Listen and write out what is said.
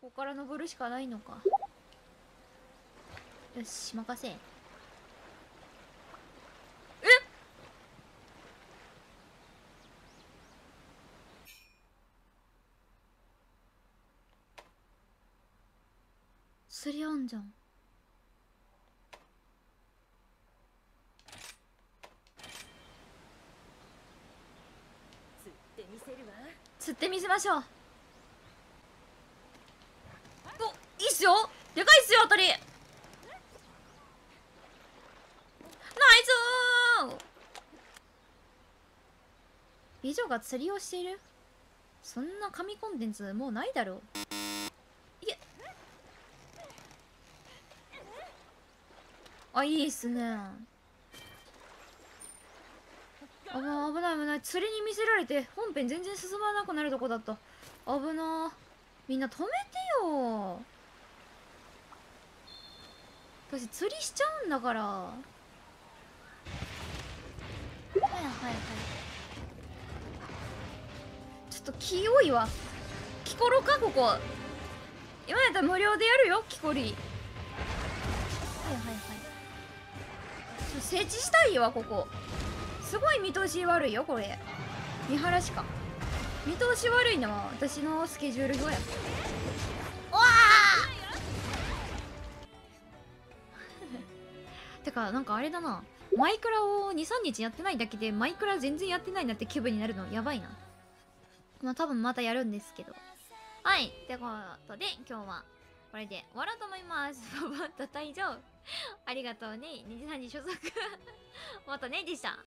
ここから登るしかないのか。よし任せ。え？釣りあんじゃん。釣ってみせるわ。釣ってみせましょういいっすよ。でかいっすよ当たり。ナイスー美女が釣りをしている。そんな神コンテンツもうないだろう。いけ。あいいっすね。危ない危ない危ない。釣りに見せられて本編全然進まなくなるとこだった。危な。みんな止めてよ。私釣りしちゃうんだから。はいはいはい。ちょっと気多いわ。キコロかここ。今やったら無料でやるよキコリはいはいはい。ちょっと設置したいわここ。すごい見通し悪いよこれ。見晴らしか。見通し悪いのは私のスケジュール表や。てかなんかあれだな。マイクラを23日やってないだけでマイクラ全然やってないなって気分になるのやばいな。まあ多分またやるんですけど。はいってことで今日はこれで終わろうと思います。ババッと退場。ありがとうね。23時所属。またねでした。